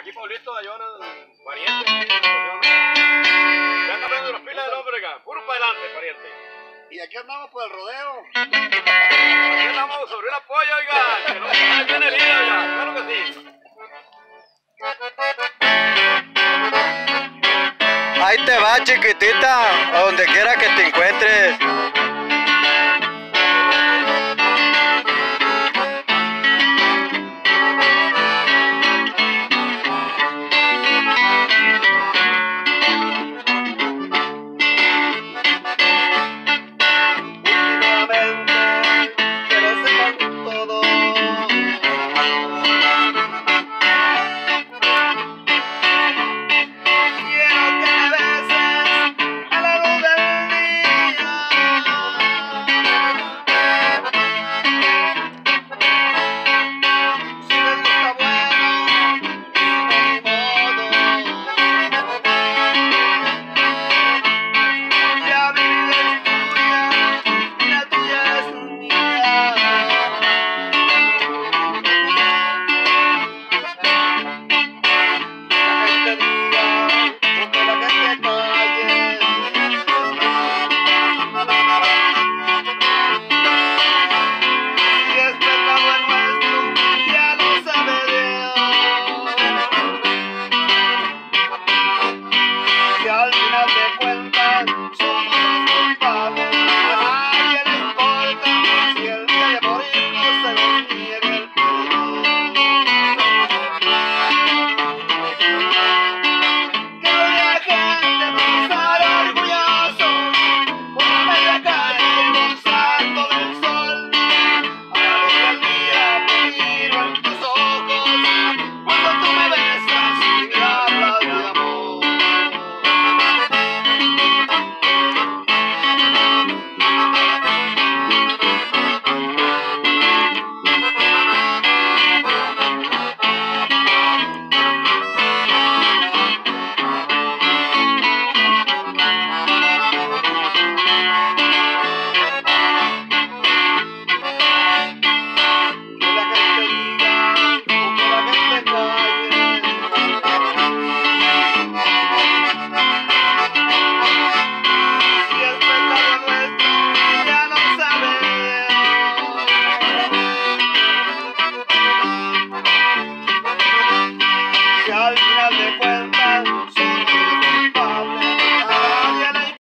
Aquí Paulito Ayona, pariente. Ya está poniendo los pilas del hombre acá. Puro para adelante, pariente. Y aquí andamos por el rodeo. Aquí andamos sobre el apoyo, oiga. Que no se viene el hilo, oiga. Claro que sí. Ahí te va, chiquitita, a donde quiera que te encuentres. Thank you.